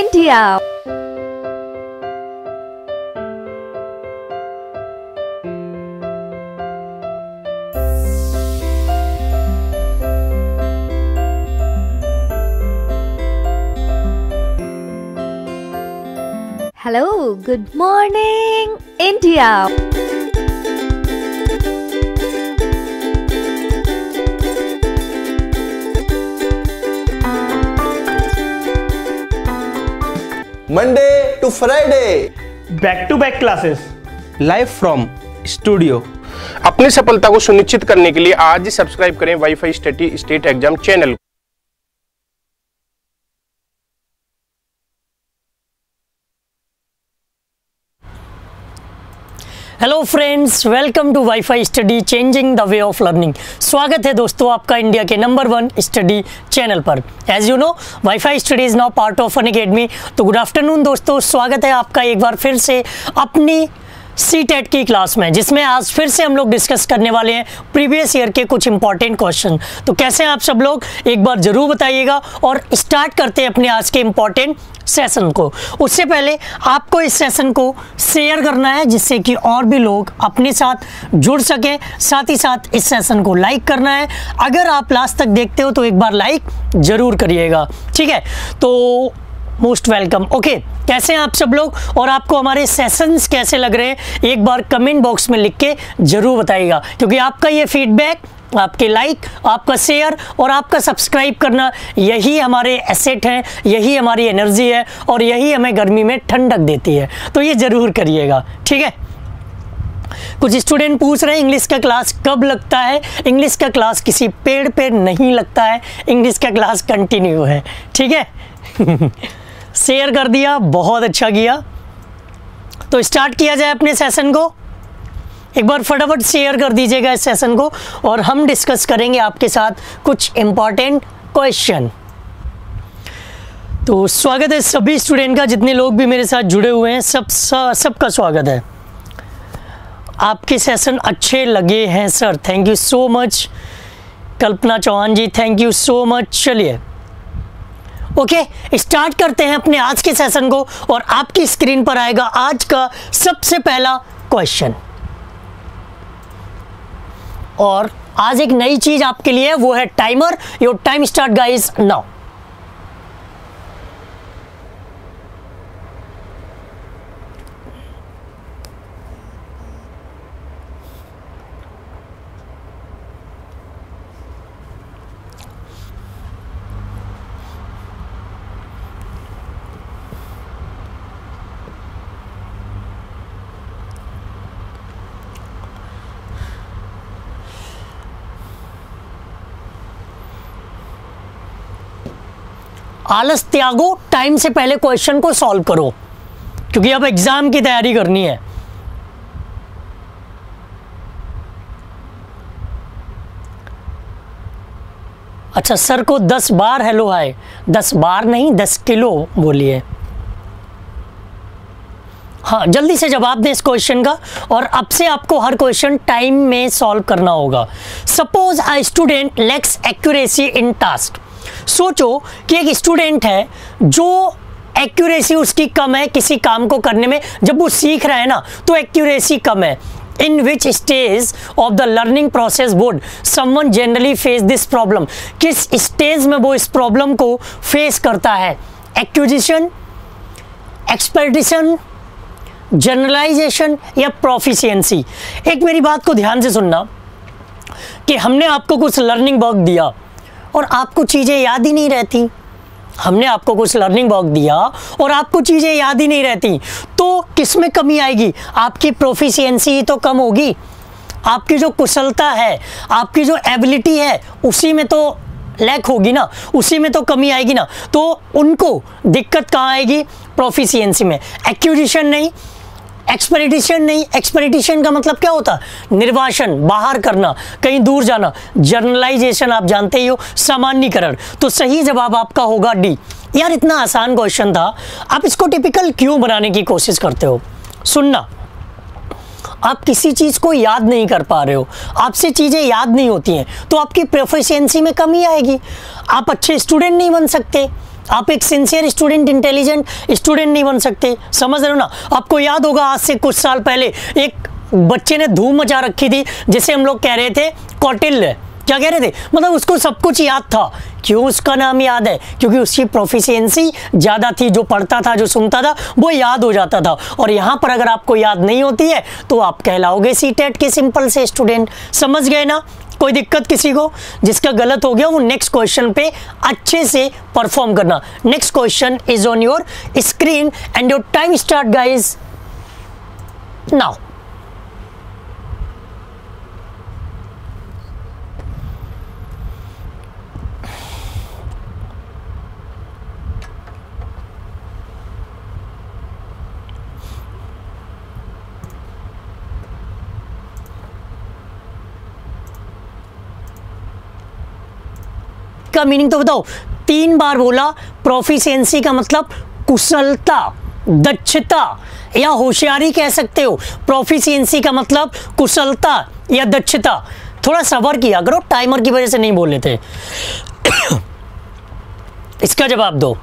India. Hello, good morning, India. Monday to Friday back to back classes live from studio अपनी सफलता को सुनिश्चित करने के लिए आज ही सब्सक्राइब करें WiFi study state exam channel hello friends welcome to WiFi study changing the way of learning स्वागत है दोस्तों आपका इंडिया के नंबर वन स्टडी चैनल पर as you know WiFi study is now part of Unacademy तो good afternoon दोस्तों स्वागत है आपका एक बार फिर से. अपनी सी टेट की क्लास में, जिसमें आज फिर से हम लोग डिस्कस करने वाले हैं प्रीवियस ईयर के कुछ इंपॉर्टेंट क्वेश्चन तो कैसे हैं आप सब लोग? एक बार ज़रूर बताइएगा और स्टार्ट करते हैं अपने आज के इंपॉर्टेंट सेशन को. उससे पहले आपको इस सेशन को शेयर करना है, जिससे कि और भी लोग अपने साथ जुड़ सकें. साथ ही साथ इस सेशन को लाइक करना है. अगर आप लास्ट तक देखते हो तो एक बार लाइक ज़रूर करिएगा. ठीक है? तो मोस्ट वेलकम। ओके, कैसे हैं आप सब लोग? और आपको हमारे सेशंस कैसे लग रहे हैं? एक बार कमेंट बॉक्स में लिख के ज़रूर बताइएगा, क्योंकि आपका ये फीडबैक आपके लाइक आपका शेयर और आपका सब्सक्राइब करना, यही हमारे एसेट हैं, यही हमारी एनर्जी है और यही हमें गर्मी में ठंडक देती है। तो ये ज़रूर करिएगा, ठीक है? कुछ स्टूडेंट पूछ रहे हैं इंग्लिश का क्लास कब लगता है? इंग्लिश का क्लास किसी पेड़ पे नहीं लगता है इंग्लिश का क्लास कंटिन्यू है, ठीक है? शेयर कर दिया, बहुत अच्छा किया। तो स्टार्ट किया जाए अपने सेशन को। एक बार फटाफट शेयर कर दीजिएगा इस सेशन को और हम डिस्कस करेंगे आपके साथ कुछ इंपॉर्टेंट क्वेश्चन तो स्वागत है सभी स्टूडेंट का, जितने लोग भी मेरे साथ जुड़े हुए हैं, सब सबका स्वागत है। आपके सेशन अच्छे लगे हैं sir thank you so much Kalpana Chauhan ji thank you so much चलिए। ओके स्टार्ट करते हैं अपने आज के सेशन को और आपकी स्क्रीन पर आएगा आज का सबसे पहला क्वेश्चन और आज एक नई चीज़ आपके लिए, वो है timer your time start guys now आलस त्यागो टाइम से पहले क्वेश्चन को सॉल्व करो। क्योंकि अब एग्ज़ाम की तैयारी करनी है। अच्छा सर को दस बार हेलो हाय दस बार नहीं, दस किलो बोलिए। हाँ जल्दी से जवाब दें इस क्वेश्चन का। और अब से आपको हर क्वेश्चन टाइम में सॉल्व करना होगा। Suppose a student lacks accuracy in task सोचो कि एक स्टूडेंट है जो एक्यूरेसी उसकी कम है किसी काम को करने में। जब वो सीख रहा है ना तो एक्यूरेसी कम है। In which stage of the learning process board, someone generally face this problem. किस स्टेज में वो इस प्रॉब्लम को फेस करता है? एक्विजिशन एक्सपर्टिशन जनरलाइजेशन या प्रोफिशिएंसी एक मेरी बात को ध्यान से सुनना कि हमने आपको कुछ लर्निंग वर्क दिया। और आपको चीज़ें याद ही नहीं रहती। हमने आपको कुछ लर्निंग बॉक दिया और आपको चीज़ें याद ही नहीं रहती। तो किसमें कमी आएगी? आपकी प्रोफिशिएंसी तो कम होगी। आपकी जो कुशलता है, आपकी जो एबिलिटी है, उसी में तो लैक होगी ना? उसी में तो कमी आएगी ना? तो उनको दिक्कत कहाँ आएगी? प्रोफिशिएंसी में। एक्यूजिशन नहीं। एक्सपेडिशन नहीं एक्सपेडिशन का मतलब क्या होता? निर्वासन, बाहर करना, कहीं दूर जाना। जर्नलाइजेशन आप जानते ही हो, सामान्यकरण। तो सही जवाब आपका होगा डी यार, इतना आसान क्वेश्चन था। आप इसको टिपिकल क्यों बनाने की कोशिश करते हो? सुनना। आप किसी चीज़ को याद नहीं कर पा रहे हो। आपसे चीज़ें याद नहीं होती हैं तो आपकी प्रोफिशिएंसी में कमी आएगी। आप अच्छे स्टूडेंट नहीं बन सकते। आप एक सिंसियर स्टूडेंट इंटेलिजेंट स्टूडेंट नहीं बन सकते। समझ रहे हो ना? आपको याद होगा आज से कुछ साल पहले एक बच्चे ने धूम मचा रखी थी, जिसे हम लोग कह रहे थे कौटिल्य। क्या कह रहे थे? मतलब उसको सब कुछ याद था। क्यों उसका नाम याद है? क्योंकि उसकी प्रोफिशिएंसी ज़्यादा थी, जो पढ़ता था, जो सुनता था, वो याद हो जाता था। और यहाँ पर अगर आपको याद नहीं होती है तो आप कहलाओगे सी टेट के सिंपल से स्टूडेंट समझ गए ना? कोई दिक्कत किसी को? जिसका गलत हो गया, वो नेक्स्ट क्वेश्चन पे अच्छे से परफॉर्म करना। Next question is on your screen and your time start guys now का मीनिंग तो बताओ। तीन बार बोला प्रोफिशिएंसी का मतलब कुशलता, दक्षता, या होशियारी कह सकते हो। प्रोफिशिएंसी का मतलब कुशलता या दक्षता। थोड़ा सबर किया करो टाइमर की वजह से नहीं बोल लेते इसका जवाब दो।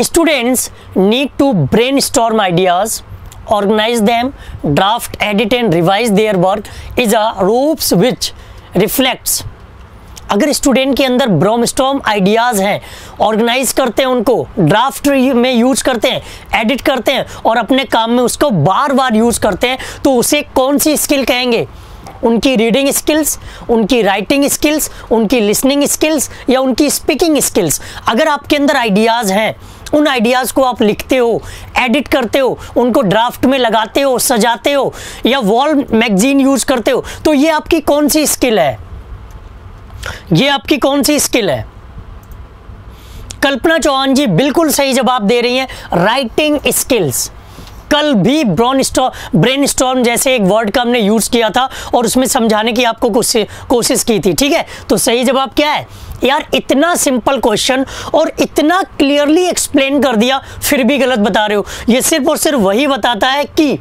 Students need to brainstorm ideas organize them, draft, edit and revise their work is a ropes which reflects अगर स्टूडेंट के अंदर ब्रोमस्टॉम आइडियाज़ हैं ऑर्गेनाइज करते हैं उनको ड्राफ्ट में यूज़ करते हैं एडिट करते हैं और अपने काम में उसको बार बार यूज़ करते हैं तो उसे कौन सी स्किल कहेंगे? उनकी रीडिंग स्किल्स उनकी राइटिंग स्किल्स उनकी लिसनिंग स्किल्स या उनकी स्पीकिंग स्किल्स अगर आपके अंदर आइडियाज़ हैं, उन आइडियाज़ को आप लिखते हो एडिट करते हो, उनको ड्राफ्ट में लगाते हो, सजाते हो या वॉल मैगजीन यूज़ करते हो तो ये आपकी कौन सी स्किल है? ये आपकी कौन सी स्किल है? कल्पना चौहान जी बिल्कुल सही जवाब दे रही हैं। राइटिंग स्किल्स कल भी ब्रॉन ब्रेन स्टॉर्म जैसे एक वर्ड का हमने यूज़ किया था और उसमें समझाने की आपको कोशिश की थी, ठीक है? तो सही जवाब क्या है? यार, इतना सिंपल क्वेश्चन और इतना क्लियरली एक्सप्लेन कर दिया, फिर भी गलत बता रहे हो। ये सिर्फ़ और सिर्फ़ वही बताता है कि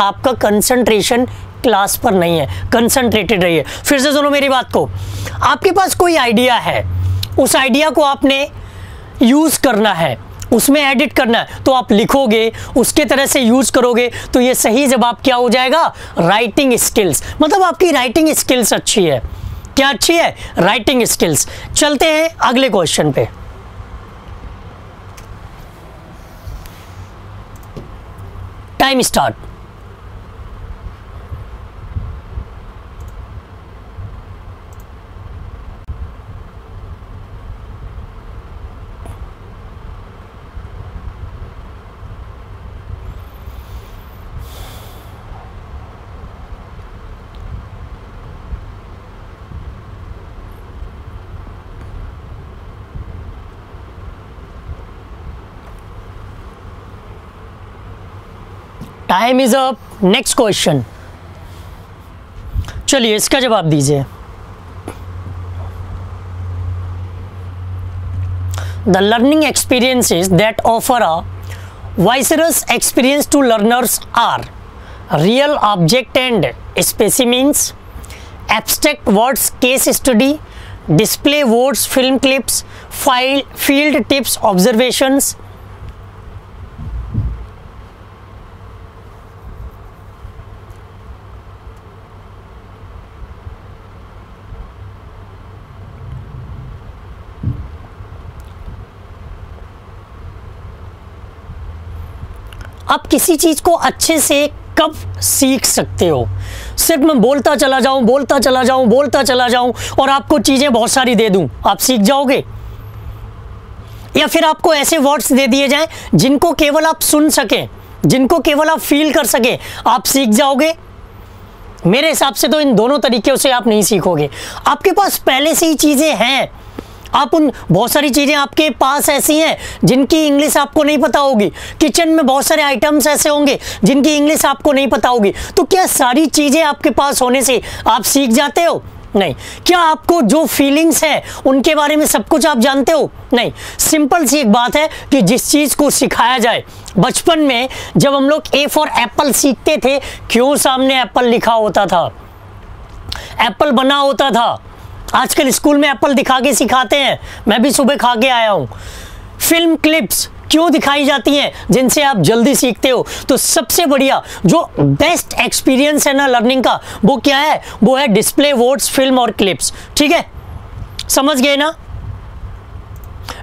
आपका कंसंट्रेशन क्लास पर नहीं है कंसंट्रेटेड रहिए। फिर से सुनो मेरी बात को। आपके पास कोई आइडिया है? उस आइडिया को आपने यूज़ करना है। उसमें एडिट करना है। तो आप लिखोगे, उसके तरह से यूज़ करोगे तो ये सही जवाब क्या हो जाएगा? राइटिंग स्किल्स मतलब आपकी राइटिंग स्किल्स अच्छी है। क्या अच्छी है? राइटिंग स्किल्स चलते हैं अगले क्वेश्चन पे। Time start time is up next question चलिए, इसका जवाब दीजिए। The learning experiences that offer a vicarious experience to learners are real object and specimens abstract words case study display words film clips file field tips observations आप किसी चीज़ को अच्छे से कब सीख सकते हो? सिर्फ़ मैं बोलता चला जाऊँ, बोलता चला जाऊँ, बोलता चला जाऊँ और आपको चीज़ें बहुत सारी दे दूँ। आप सीख जाओगे? या फिर आपको ऐसे वर्ड्स दे दिए जाएँ जिनको केवल आप सुन सकें, जिनको केवल आप फील कर सकें। आप सीख जाओगे? मेरे हिसाब से तो इन दोनों तरीक़ों से आप नहीं सीखोगे। आपके पास पहले से ही चीज़ें हैं। आप उन बहुत सारी चीज़ें आपके पास ऐसी हैं, जिनकी इंग्लिश आपको नहीं पता होगी। किचन में बहुत सारे आइटम्स ऐसे होंगे, जिनकी इंग्लिश आपको नहीं पता होगी। तो क्या सारी चीज़ें आपके पास होने से आप सीख जाते हो? नहीं। क्या आपको जो फीलिंग्स है, उनके बारे में सब कुछ आप जानते हो? नहीं। सिंपल सी एक बात है कि जिस चीज़ को सिखाया जाए, बचपन में जब हम लोग ए फॉर एप्पल सीखते थे, क्यों सामने एप्पल लिखा होता था? एप्पल बना होता था। आजकल स्कूल में एप्पल दिखा के सिखाते हैं। मैं भी सुबह खा के आया हूँ। फ़िल्म क्लिप्स क्यों दिखाई जाती हैं? जिनसे आप जल्दी सीखते हो। तो सबसे बढ़िया, जो बेस्ट एक्सपीरियंस है ना लर्निंग का, वो क्या है? वो है डिस्प्ले वर्ड्स फ़िल्म और क्लिप्स ठीक है? समझ गए ना?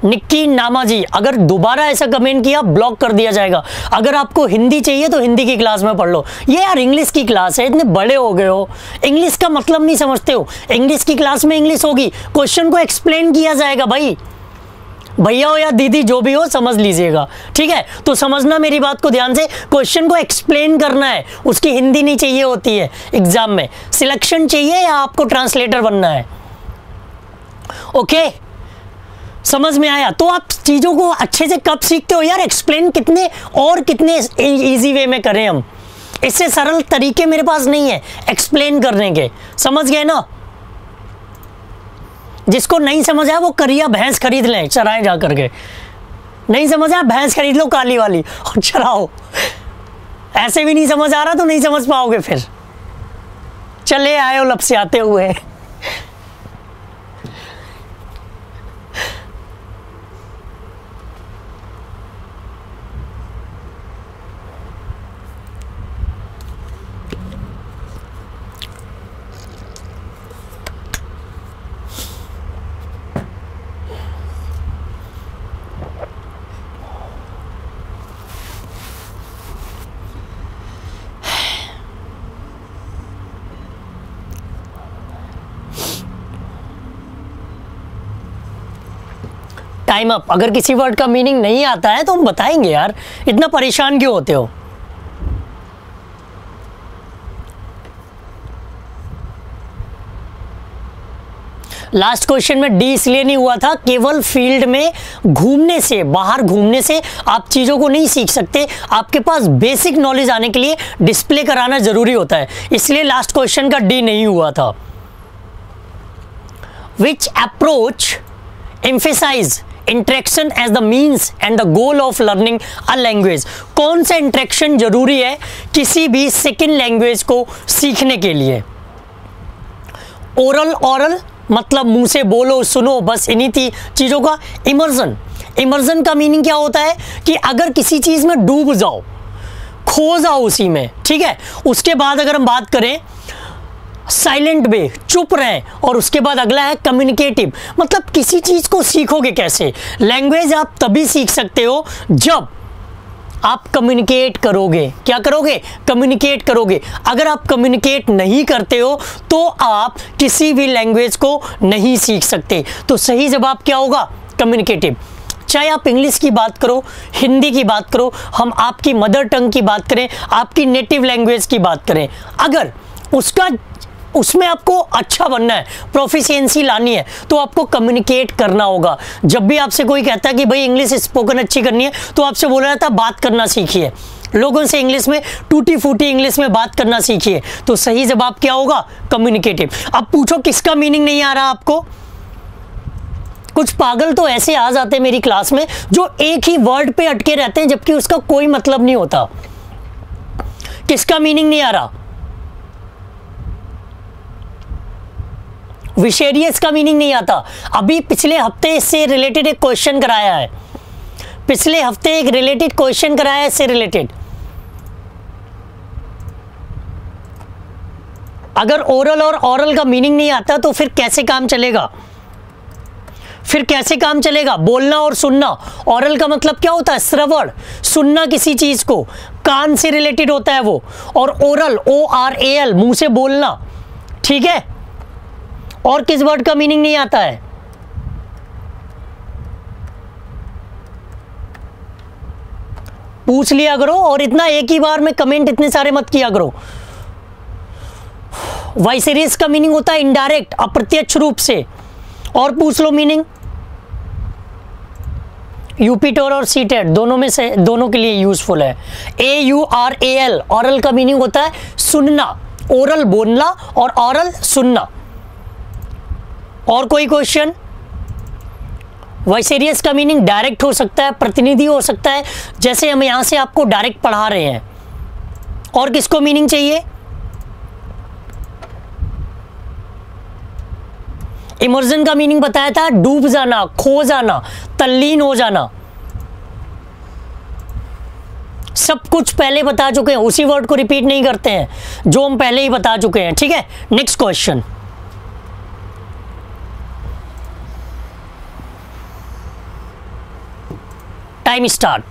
निक्की नामा जी अगर दोबारा ऐसा कमेंट किया ब्लॉक कर दिया जाएगा। अगर आपको हिंदी चाहिए तो हिंदी की क्लास में पढ़ लो। ये यार इंग्लिश की क्लास है, इतने बड़े हो गए हो। इंग्लिश का मतलब नहीं समझते हो। इंग्लिश की क्लास में इंग्लिश होगी। क्वेश्चन को एक्सप्लेन किया जाएगा, भाई। भैया हो या दीदी, जो भी हो, समझ लीजिएगा। ठीक है? तो समझना मेरी बात को ध्यान से। क्वेश्चन को एक्सप्लेन करना है। उसकी हिंदी नहीं चाहिए होती है एग्ज़ाम में। सिलेक्शन चाहिए या आपको ट्रांसलेटर बनना है? ओके समझ में आया? तो आप चीज़ों को अच्छे से कब सीखते हो? यार एक्सप्लेन कितने और कितने इजी वे में करें हम। इससे सरल तरीके मेरे पास नहीं है एक्सप्लेन करने के समझ गए ना? जिसको नहीं समझ आया, वो करिया भैंस खरीद लें, चराए जा करके। नहीं समझ आया, भैंस खरीद लो काली वाली, और चराओ। ऐसे भी नहीं समझ आ रहा तो नहीं समझ पाओगे फिर। चले आए हो लब से आते हुए। टाइम अप अगर किसी वर्ड का मीनिंग नहीं आता है तो हम बताएँगे यार। इतना परेशान क्यों होते हो? लास्ट क्वेश्चन में डी इसलिए नहीं हुआ था, केवल फ़ील्ड में घूमने से, बाहर घूमने से आप चीज़ों को नहीं सीख सकते। आपके पास बेसिक नॉलेज आने के लिए डिस्प्ले कराना ज़रूरी होता है। इसलिए लास्ट क्वेश्चन का डी नहीं हुआ था। Which approach emphasise interaction as the means and the goal of learning a language कौन सा इंट्रैक्शन ज़रूरी है किसी भी सेकेंड लैंग्वेज को सीखने के लिए? ओरल ओरल मतलब मुँह से बोलो, सुनो, बस इन्हीं थी चीज़ों का इमर्जन इमर्जन का मीनिंग क्या होता है? कि अगर किसी चीज़ में डूब जाओ, खो जाओ उसी में, ठीक है? उसके बाद अगर हम बात करें साइलेंट वे, चुप रहें और उसके बाद अगला है कम्युनिकेटिव मतलब किसी चीज़ को सीखोगे कैसे? लैंग्वेज आप तभी सीख सकते हो जब आप कम्युनिकेट करोगे। क्या करोगे? कम्युनिकेट करोगे। अगर आप कम्युनिकेट नहीं करते हो तो आप किसी भी लैंग्वेज को नहीं सीख सकते। तो सही जवाब क्या होगा? कम्युनिकेटिव चाहे आप इंग्लिश की बात करो हिंदी की बात करो, हम आपकी मदर टंग की बात करें, आपकी नेटिव लैंग्वेज की बात करें। अगर उसका उसमें आपको अच्छा बनना है प्रोफिशिएंसी लानी है तो आपको कम्युनिकेट करना होगा। जब भी आपसे कोई कहता है कि भाई इंग्लिश स्पोकन अच्छी करनी है तो आपसे बोला जाता है, बात करना सीखिए। लोगों से इंग्लिश में टूटी फूटी इंग्लिश में बात करना सीखिए। तो सही जवाब क्या होगा? कम्युनिकेटिव अब पूछो, किसका मीनिंग नहीं आ रहा आपको? कुछ पागल तो ऐसे आ जाते हैं मेरी क्लास में, जो एक ही वर्ड पे अटके रहते हैं, जबकि उसका कोई मतलब नहीं होता। किसका मीनिंग नहीं आ रहा? विशेरियस का मीनिंग नहीं आता। अभी पिछले हफ़्ते इससे रिलेटेड एक क्वेश्चन कराया है। पिछले हफ़्ते एक रिलेटेड क्वेश्चन कराया है इससे रिलेटेड अगर ओरल और ऑरल का मीनिंग नहीं आता तो फिर कैसे काम चलेगा? फिर कैसे काम चलेगा? बोलना और सुनना। ऑरल का मतलब क्या होता है? श्रवण। सुनना किसी चीज़ को। कान से रिलेटेड होता है वो। और oral O R A L मुँह से बोलना। ठीक है? और किस वर्ड का मीनिंग नहीं आता है? पूछ लिया करो और इतना एक ही बार में कमेंट इतने सारे मत किया करो। वाइसेरियस का मीनिंग होता है इनडायरेक्ट अप्रत्यक्ष रूप से। और पूछ लो मीनिंग यूपीटर और सीटेट दोनों में से, दोनों के लिए यूजफुल है। A U R A L aural का मीनिंग होता है सुनना ओरल बोलना और ऑरल सुनना। और कोई क्वेश्चन वाइसेरियस का मीनिंग डायरेक्ट हो सकता है, प्रतिनिधि हो सकता है। जैसे हम यहाँ से आपको डायरेक्ट पढ़ा रहे हैं। और किसको मीनिंग चाहिए? इमर्जन का मीनिंग बताया था, डूब जाना, खो जाना, तल्लीन हो जाना। सब कुछ पहले बता चुके हैं, उसी वर्ड को रिपीट नहीं करते हैं, जो हम पहले ही बता चुके हैं, ठीक है? Next question time start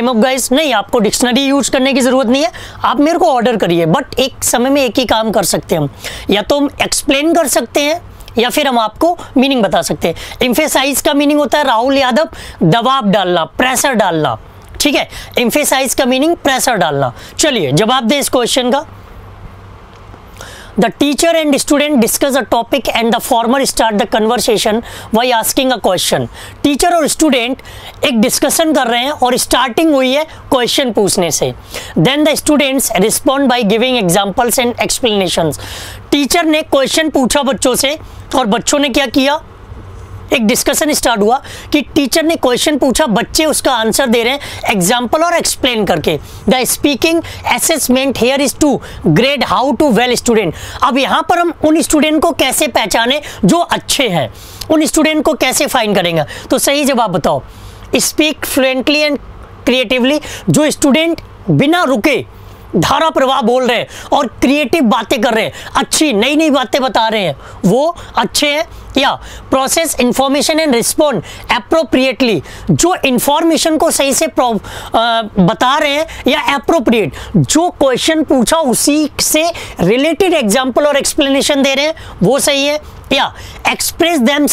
time off guys नहीं, आपको डिक्शनरी यूज़ करने की ज़रूरत नहीं है। आप मेरे को ऑर्डर करिए बट एक समय में एक ही काम कर सकते हैं हम। या तो हम एक्सप्लेन कर सकते हैं, या फिर हम आपको मीनिंग बता सकते हैं। इम्फेसाइज का मीनिंग होता है राहुल यादव, दबाव डालना प्रेशर डालना। ठीक है? इम्फेसाइज का मीनिंग प्रेशर डालना। चलिए, जवाब दें इस क्वेश्चन का। The teacher and student discuss a topic and the former start the conversation by asking a question. Teacher और स्टूडेंट एक डिस्कशन कर रहे हैं और स्टार्टिंग हुई है क्वेश्चन पूछने से। Then the students respond by giving examples and explanation teacher ने क्वेश्चन पूछा बच्चों से और बच्चों ने क्या किया? एक डिस्कशन स्टार्ट हुआ कि टीचर ने क्वेश्चन पूछा, बच्चे उसका आंसर दे रहे हैं एग्ज़ाम्पल और एक्सप्लेन करके। The speaking assessment here is to grade how to well student अब यहाँ पर हम उन स्टूडेंट को कैसे पहचाने जो अच्छे हैं? उन स्टूडेंट को कैसे फाइन करेंगे? तो सही जवाब बताओ। स्पीक फ्लुएंटली एंड क्रिएटिवली जो स्टूडेंट बिना रुके धारा प्रवाह बोल रहे हैं और क्रिएटिव बातें कर रहे हैं। अच्छी नई नई बातें बता रहे हैं। वो अच्छे हैं या process information and respond appropriately जो इंफॉर्मेशन को सही से आ, बता रहे हैं या अप्रोप्रिएट जो क्वेश्चन पूछा उसी से रिलेटेड एग्ज़ाम्पल और एक्सप्लेनेशन दे रहे हैं वो सही है। या एक्सप्रेस देम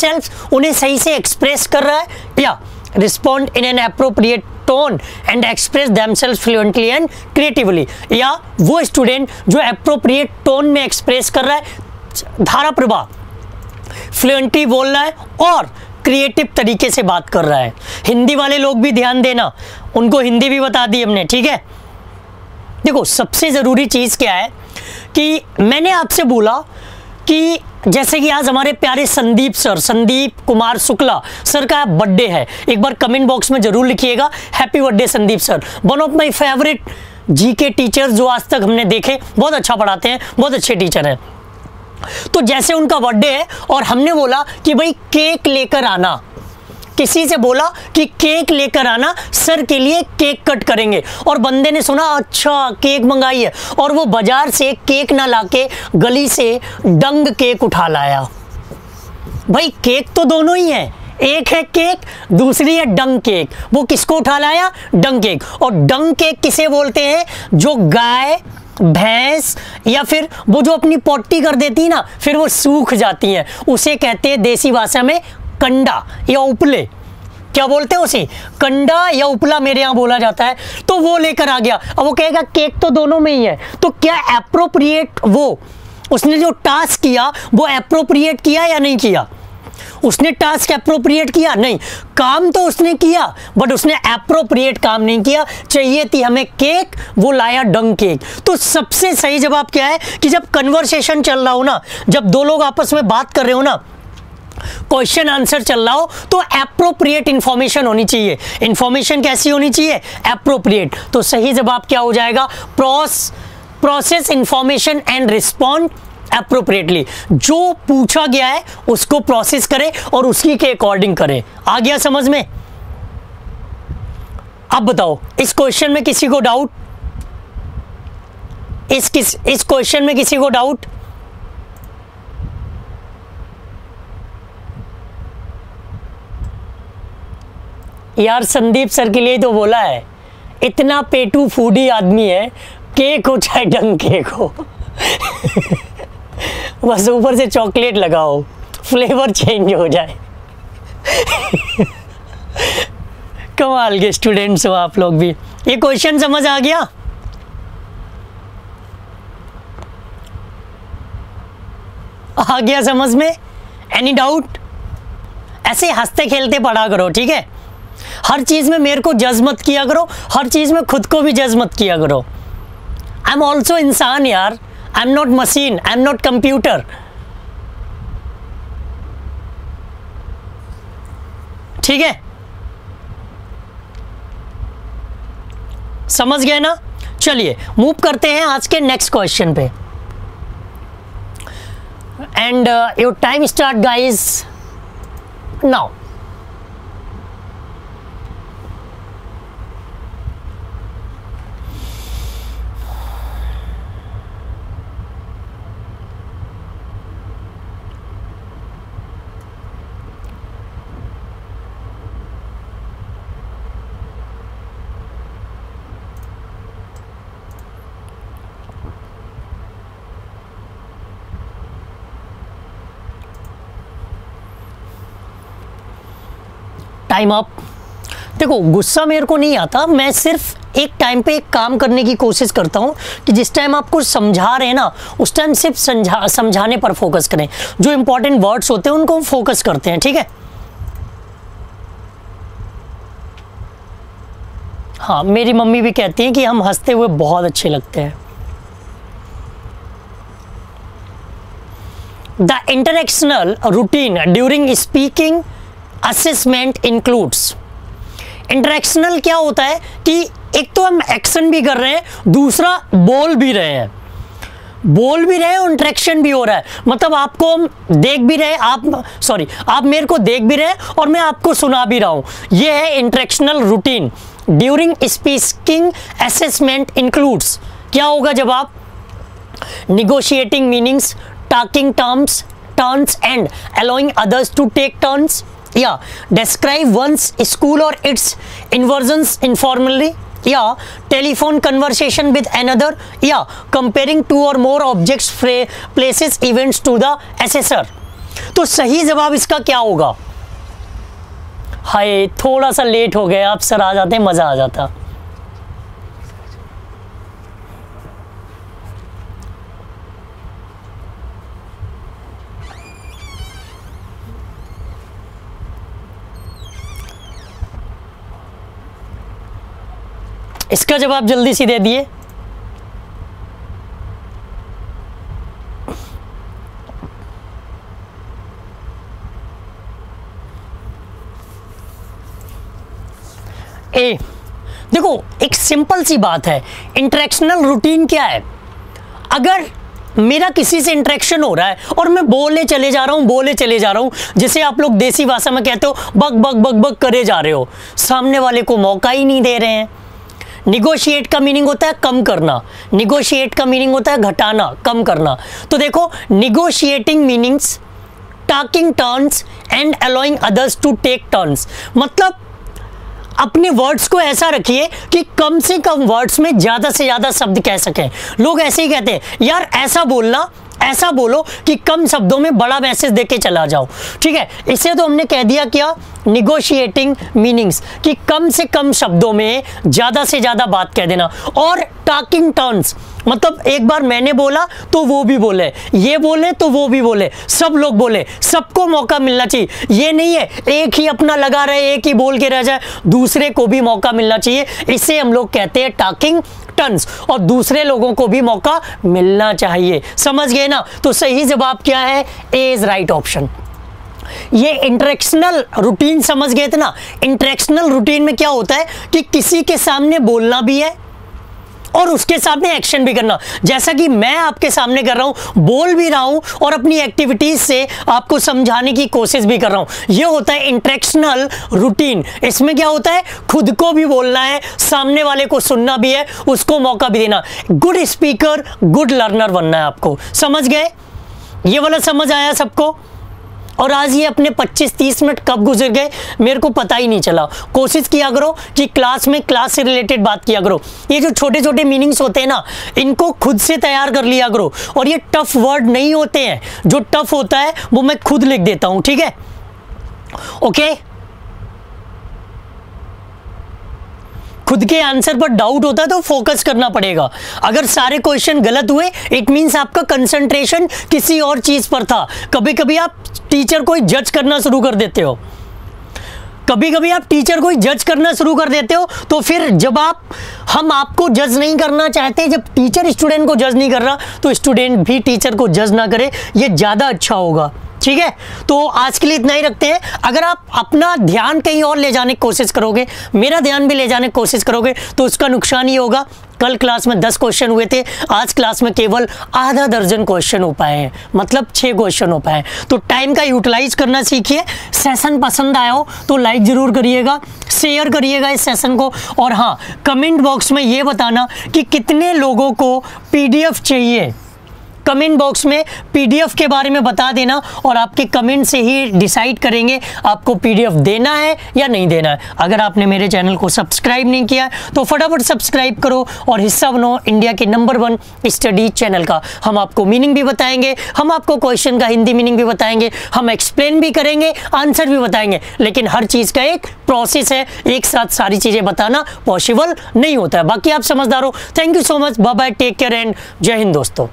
उन्हें सही से एक्सप्रेस कर रहा है या respond in an appropriate tone and express themselves fluently and creatively या वो स्टूडेंट जो अप्रोप्रिएट टोन में एक्सप्रेस कर रहा है, धारा प्रवाह फ्लुएंटली बोल रहा है और क्रिएटिव तरीके से बात कर रहा है। हिंदी वाले लोग भी ध्यान देना, उनको हिंदी भी बता दी हमने, ठीक है? देखो, सबसे ज़रूरी चीज़ क्या है कि मैंने आपसे बोला कि जैसे कि आज हमारे प्यारे संदीप सर, संदीप कुमार शुक्ला सर का बर्थडे है। एक बार कमेंट बॉक्स में ज़रूर लिखिएगा। Happy birthday Sandeep sir. One of my favourite G K teacher जो आज तक हमने देखे, बहुत अच्छा पढ़ाते हैं, बहुत अच्छे टीचर हैं। तो जैसे उनका बर्थडे है और हमने बोला कि भाई केक लेकर आना। किसी से बोला कि केक लेकर आना, सर के लिए केक कट करेंगे। और बंदे ने सुना अच्छा केक मंगाई है। और वो बाज़ार से केक ना लाके गली से डंग केक उठा लाया। भाई, केक तो दोनों ही है। एक है केक, दूसरी है डंग केक। वो किसको उठा लाया? Dung cake. और डंग केक किसे बोलते हैं? जो गाय, भैंस या फिर वो जो अपनी पोटी कर देती है ना, फिर वो सूख जाती हैं। उसे कहते हैं देसी भाषा में कंडा या उपले। क्या बोलते हैं उसे? कंडा या उपला मेरे यहाँ बोला जाता है। तो वो लेकर आ गया। अब वो कहेगा, केक तो दोनों में ही है। तो क्या अप्रोप्रिएट वो? उसने जो टास्क किया, वो अप्रोप्रिएट किया या नहीं किया? उसने टास्क अप्रोप्रिएट किया? नहीं। काम तो उसने किया बट उसने अप्रोप्रिएट काम नहीं किया। चाहिए थी हमें केक, वो लाया डंग केक तो सबसे सही जवाब क्या है? कि जब कन्वर्सेशन चल रहा हो ना, जब दो लोग आपस में बात कर रहे हो ना क्वेश्चन आंसर चल रहा हो तो अप्रोप्रिएट इंफॉर्मेशन होनी चाहिए। इंफॉर्मेशन कैसी होनी चाहिए? अप्रोप्रिएट तो सही जवाब क्या हो जाएगा? Pros process information and respond appropriately जो पूछा गया है, उसको प्रोसेस करें और उसकी के अकॉर्डिंग करें। आ गया समझ में? अब बताओ, इस क्वेश्चन में किसी को डाउट इस, किस, इस क्वेश्चन में किसी को डाउट यार संदीप सर के लिए तो बोला है, इतना पेटू फूडी आदमी है, केक हो चाहे डंग केक हो। बस ऊपर से चॉकलेट लगाओ, फ्लेवर चेंज हो जाए। कमाल के स्टूडेंट्स हो आप लोग भी। ये क्वेश्चन समझ आ गया? आ गया समझ में? एनी डाउट ऐसे हँसते खेलते पढ़ा करो, ठीक है? हर चीज़ में मेरे को जज मत किया करो, हर चीज़ में खुद को भी जज मत किया करो। आई एम ऑल्सो इंसान यार। I am not machine I am not computer ठीक है? समझ गए ना? चलिए मूव करते हैं आज के नेक्स्ट क्वेश्चन पे। And your time start guys now time up देखो, गुस्सा मेरे को नहीं आता। मैं सिर्फ़ एक टाइम पे एक काम करने की कोशिश करता हूँ कि जिस टाइम आपको समझा रहे हैं ना, उस टाइम सिर्फ़ समझा, समझाने पर फोकस करें। जो इंपॉर्टेंट वर्ड्स होते हैं, उनको हम फोकस करते हैं, ठीक है? हाँ मेरी मम्मी भी कहती हैं कि हम हँसते हुए बहुत अच्छे लगते हैं। The interactional routine during speaking assessment includes interactional क्या होता है कि एक तो हम एक्शन भी कर रहे हैं, दूसरा बोल भी रहे हैं। बोल भी रहे हैं और इंटरेक्शन भी हो रहा है। मतलब आपको हम देख भी रहे आप सॉरी आप मेरे को देख भी रहे हैं और मैं आपको सुना भी रहा हूँ। यह है interactional routine during speaking assessment includes क्या होगा जब आप negotiating meanings talking terms turns and allowing others to take turns या डिस्क्राइब वंस स्कूल और इट्स inversions इनफॉर्मली या टेलीफोन कन्वर्सेशन विद एनदर या कंपेयरिंग टू और more objects places events to the assessor तो सही जवाब इसका क्या होगा? हाय, थोड़ा सा लेट हो गया आप सर आ जाते मज़ा आ जाता। इसका जवाब जल्दी से दे दिए। ए, देखो, एक सिंपल सी बात है। इंटरेक्शनल रूटीन क्या है? अगर मेरा किसी से इंटरेक्शन हो रहा है और मैं बोले चले जा रहा हूँ, बोले चले जा रहा हूँ, जिसे आप लोग देसी भाषा में कहते हो बग बग बग बग करे जा रहे हो, सामने वाले को मौका ही नहीं दे रहे हैं। निगोशिएट का मीनिंग होता है कम करना। निगोशिएट का मीनिंग होता है घटाना, कम करना। तो देखो negotiating meanings talking turns and allowing others to take turns मतलब अपने वर्ड्स को ऐसा रखिए कि कम से कम वर्ड्स में ज़्यादा से ज़्यादा शब्द कह सकें। लोग ऐसे ही कहते हैं, यार, ऐसा बोलना ऐसा बोलो कि कम शब्दों में बड़ा मैसेज देके चला जाओ। ठीक है? इसे तो हमने कह दिया क्या? निगोशिएटिंग मीनिंग्स कि कम से कम शब्दों में ज़्यादा से ज़्यादा बात कह देना। और टॉकिंग टर्न्स मतलब एक बार मैंने बोला तो वो भी बोले। ये बोले तो वो भी बोले। सब लोग बोले, सबको मौका मिलना चाहिए। ये नहीं है, एक ही अपना लगा रहे, एक ही बोल के रह जाए। दूसरे को भी मौका मिलना चाहिए। इसे हम लोग कहते हैं टॉकिंग टर्न्स और दूसरे लोगों को भी मौका मिलना चाहिए। समझ गए ना? तो सही जवाब क्या है? ए इज़ राइट ऑप्शन ये इंटरेक्शनल रूटीन समझ गए थे ना? इंटरेक्शनल रूटीन में क्या होता है कि किसी के सामने बोलना भी है और उसके सामने एक्शन भी करना। जैसा कि मैं आपके सामने कर रहा हूँ, बोल भी रहा हूँ और अपनी एक्टिविटीज़ से आपको समझाने की कोशिश भी कर रहा हूँ। यह होता है इंट्रेक्शनल रूटीन इसमें क्या होता है? खुद को भी बोलना है, सामने वाले को सुनना भी है, उसको मौका भी देना। गुड स्पीकर गुड लर्नर बनना है आपको। समझ गए? ये वाला समझ आया सबको? और आज ये अपने 25-30 मिनट कब गुजर गए, मेरे को पता ही नहीं चला। कोशिश किया करो कि क्लास में क्लास से रिलेटेड बात किया करो। ये जो छोटे छोटे मीनिंग्स होते हैं ना, इनको खुद से तैयार कर लिया करो। और ये टफ वर्ड नहीं होते हैं। जो टफ होता है, वो मैं खुद लिख देता हूँ, ठीक है? ओके खुद के आंसर पर डाउट होता है तो फोकस करना पड़ेगा। अगर सारे क्वेश्चन गलत हुए इट मीन्स आपका कंसंट्रेशन किसी और चीज़ पर था। कभी कभी आप टीचर को जज करना शुरू कर देते हो। कभी कभी आप टीचर को जज करना शुरू कर देते हो तो फिर जब आप, हम आपको जज नहीं करना चाहते, जब टीचर स्टूडेंट को जज नहीं कर रहा तो स्टूडेंट भी टीचर को जज ना करे। ये ज़्यादा अच्छा होगा। ठीक है? तो आज के लिए इतना ही रखते हैं। अगर आप अपना ध्यान कहीं और ले जाने की कोशिश करोगे, मेरा ध्यान भी ले जाने की कोशिश करोगे तो उसका नुकसान ही होगा। कल क्लास में 10 क्वेश्चन हुए थे, आज क्लास में केवल आधा दर्जन क्वेश्चन हो पाए हैं। मतलब छः क्वेश्चन हो पाए तो टाइम का यूटिलाइज करना सीखिए। सेशन पसंद आया हो तो लाइक ज़रूर करिएगा शेयर करिएगा इस सेशन को। और हाँ कमेंट बॉक्स में ये बताना कि कितने लोगों को पीडीएफ चाहिए। कमेंट बॉक्स में पीडीएफ के बारे में बता देना और आपके कमेंट से ही डिसाइड करेंगे आपको पीडीएफ देना है या नहीं देना है। अगर आपने मेरे चैनल को सब्सक्राइब नहीं किया तो फटाफट सब्सक्राइब करो और हिस्सा बनो इंडिया के नंबर वन स्टडी चैनल का। हम आपको मीनिंग भी बताएँगे, हम आपको क्वेश्चन का हिंदी मीनिंग भी बताएँगे, हम एक्सप्लेन भी करेंगे, आंसर भी बताएँगे, लेकिन हर चीज़ का एक प्रोसेस है, एक साथ सारी चीज़ें बताना पॉसिबल नहीं होता है। बाकी आप समझदार हो। Thank you so much bye bye take care and जय हिंद दोस्तों।